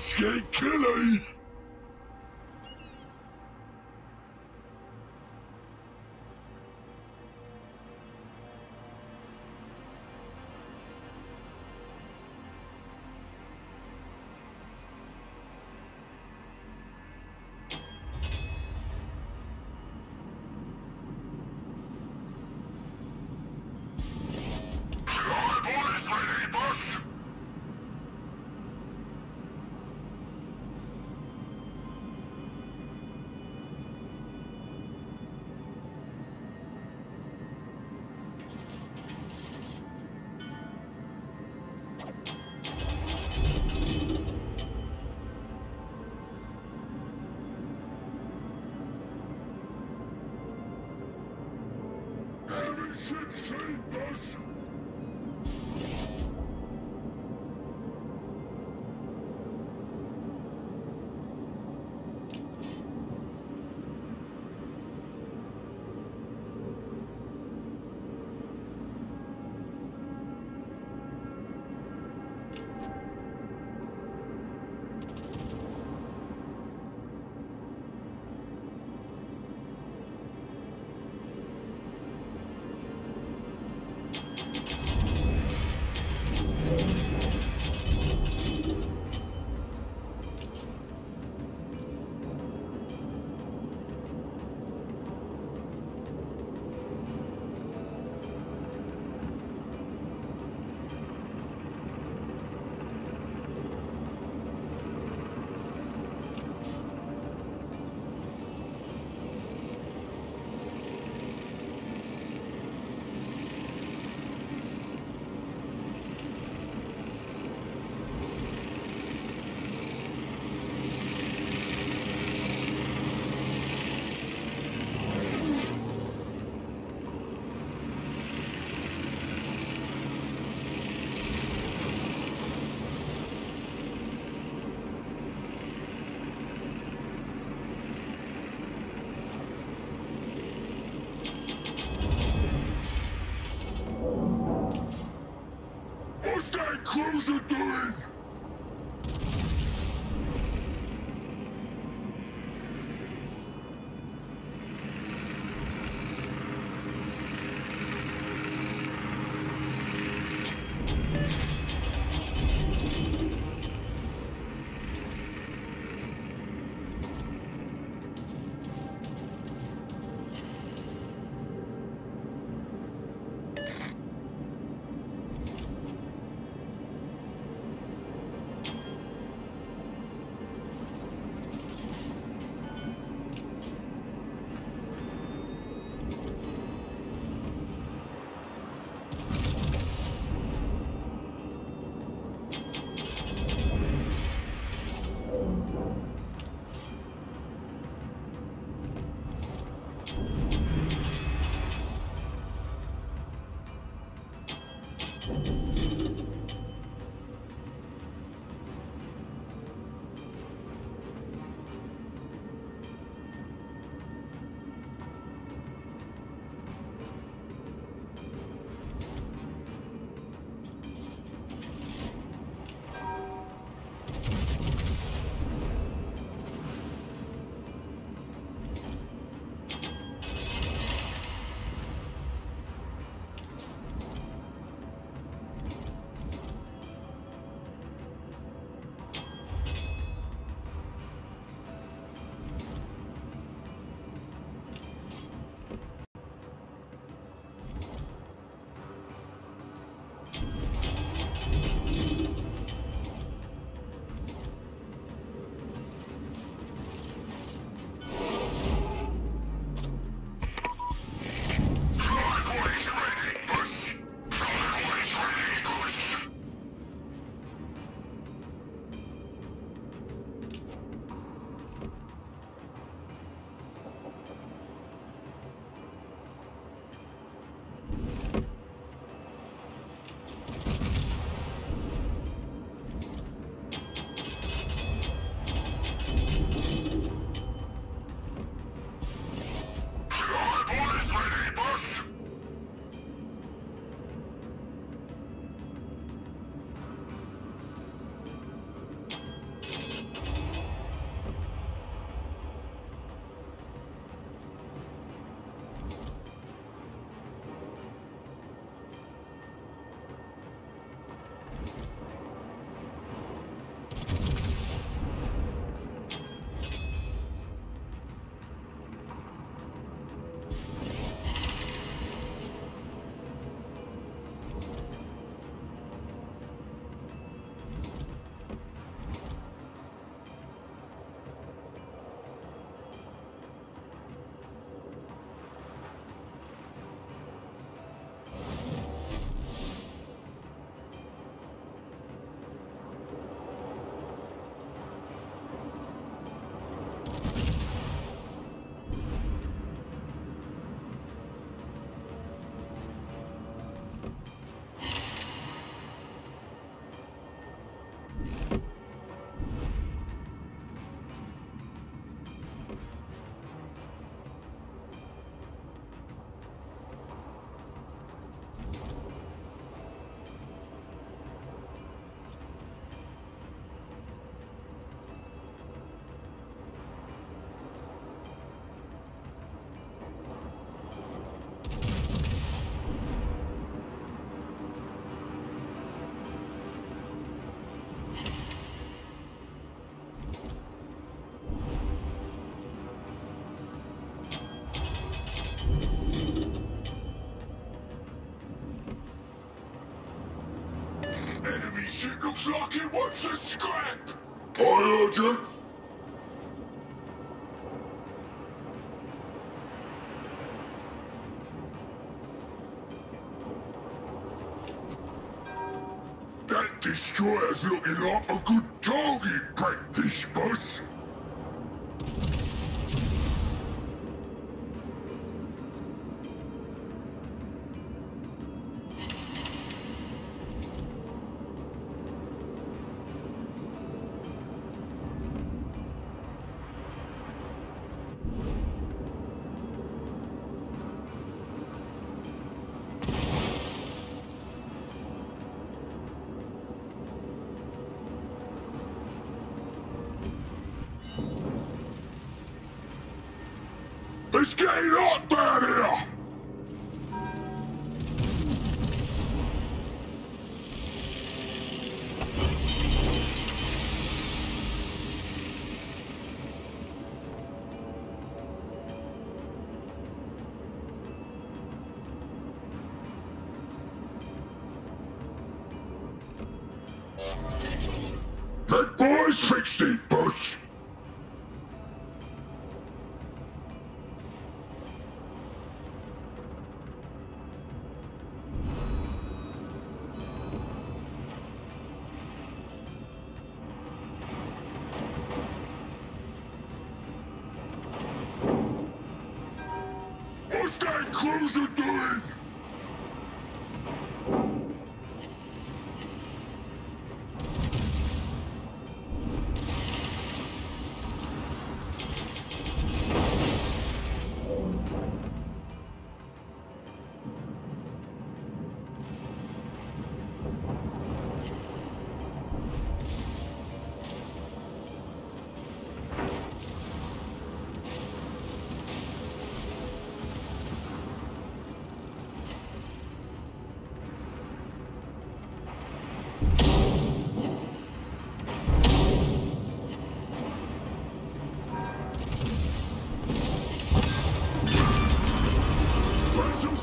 Escape killing! Ship looks like it wants a scrap! I heard you! That destroyer's looking like a good target practice, boss. Getting hot down boy's fixed it, boss.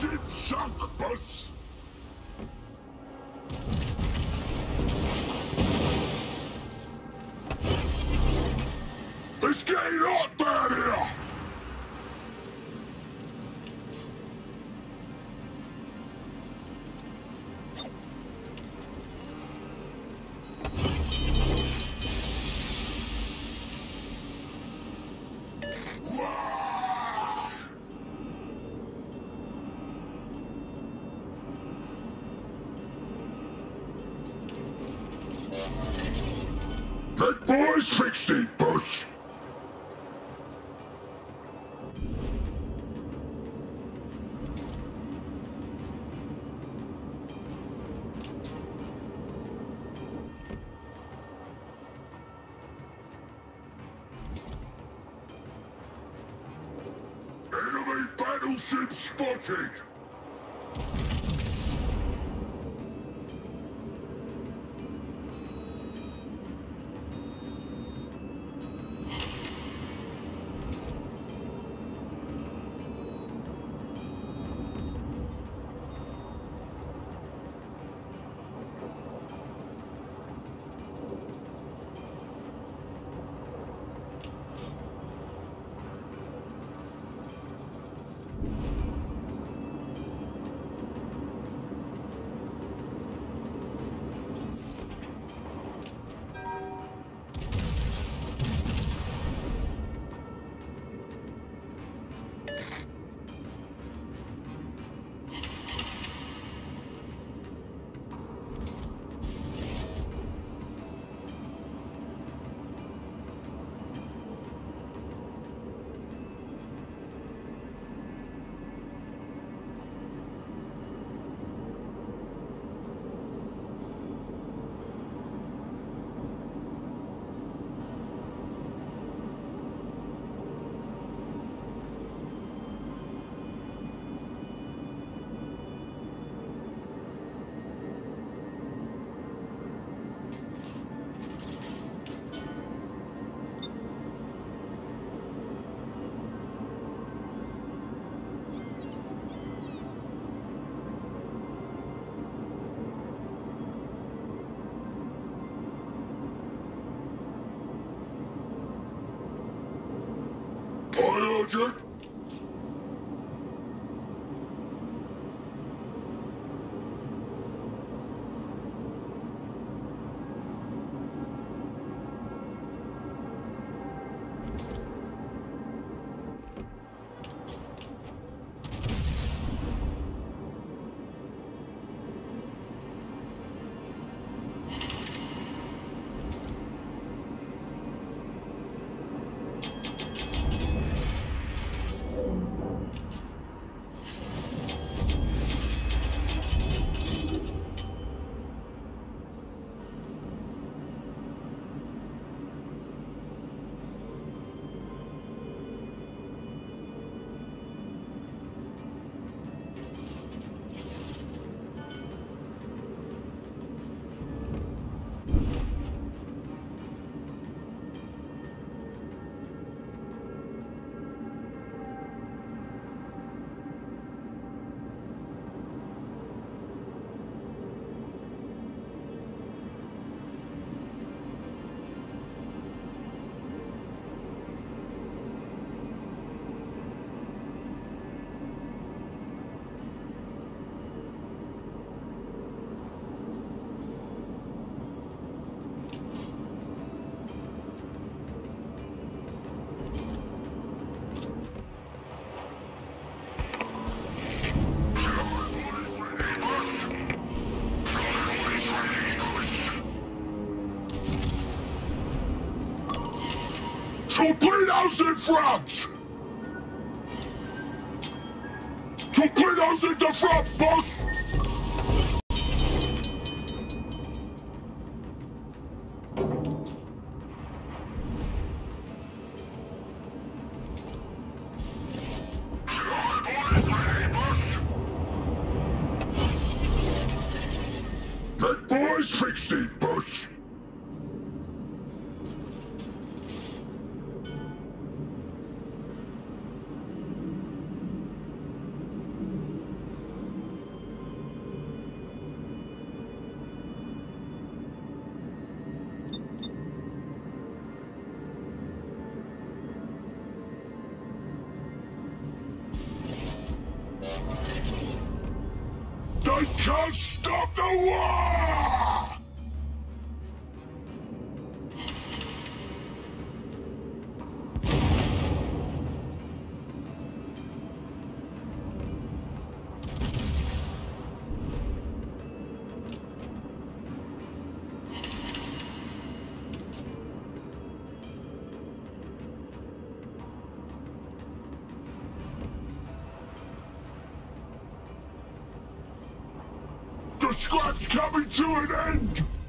Battleship sunk, boss. Boy's fixed. Enemy battleship spotted! çocuğu? Torpedoes in front! Torpedoes in the front, boss! They can't stop the war! Scrap's coming to an end!